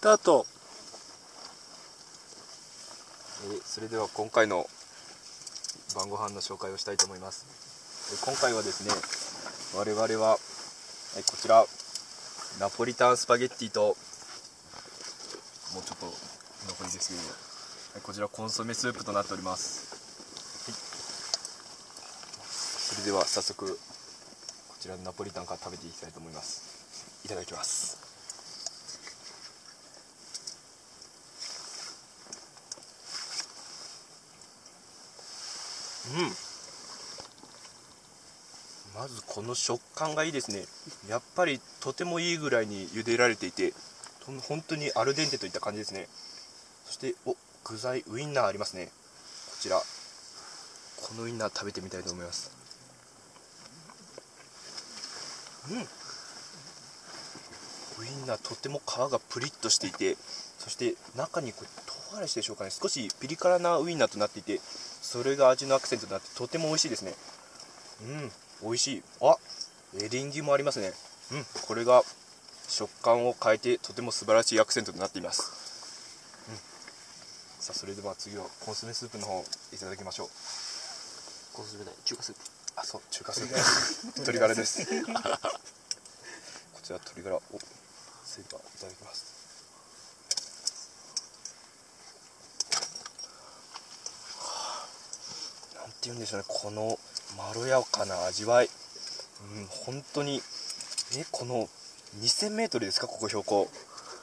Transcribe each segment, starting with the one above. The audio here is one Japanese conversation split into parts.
タート。えそれでは今回の晩ご飯の紹介をしたいと思います。え今回はですね我々はえこちらナポリタンスパゲッティともうちょっと残りですけどこちらコンソメスープとなっております、はい、それでは早速こちらのナポリタンから食べていきたいと思います。いただきます。まずこの食感がいいですね。やっぱりとてもいいぐらいに茹でられていて本当にアルデンテといった感じですね。そしてお具材ウインナーありますね。こちら。このウインナー食べてみたいと思います。うん。ウインナーとても皮がプリッとしていてそして中にこれ唐辛子でしょうかね少しピリ辛なウインナーとなっていてそれが味のアクセントになってとても美味しいですね。うん美味しい。あエリンギもありますね。うんこれが食感を変えてとても素晴らしいアクセントとなっています、うん、さあそれでは次はコンソメスープの方いただきましょう。コンソメない中華スープ。あそう中華スープ。鶏ガラです。こちら鶏ガラおスープいただきますはあなんて言うんでしょうね。このまろやかな味わい。うん本当に。えこの 2000m ですか？ここ標高。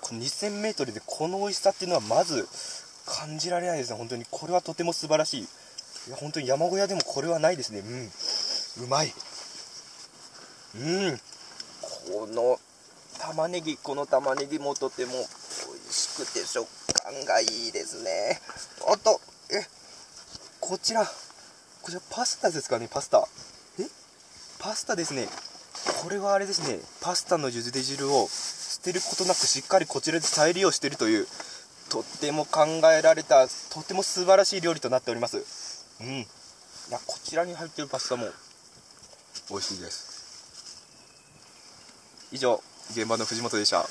この 2000m でこの美味しさっていうのはまず感じられないですね。本当に。これはとても素晴らしい。いや本当に山小屋でもこれはないですね。うん。うまい。うん。この玉ねぎこの玉ねぎもとても美味しくて食感がいいですね。あとえこちら。こちらパスタですかねパスタ。え？パスタですね。これはあれですね。パスタのゆで汁を捨てることなくしっかりこちらで再利用しているというとっても考えられたとても素晴らしい料理となっております。うん。いやこちらに入っているパスタも美味しいです。以上現場の藤本でした。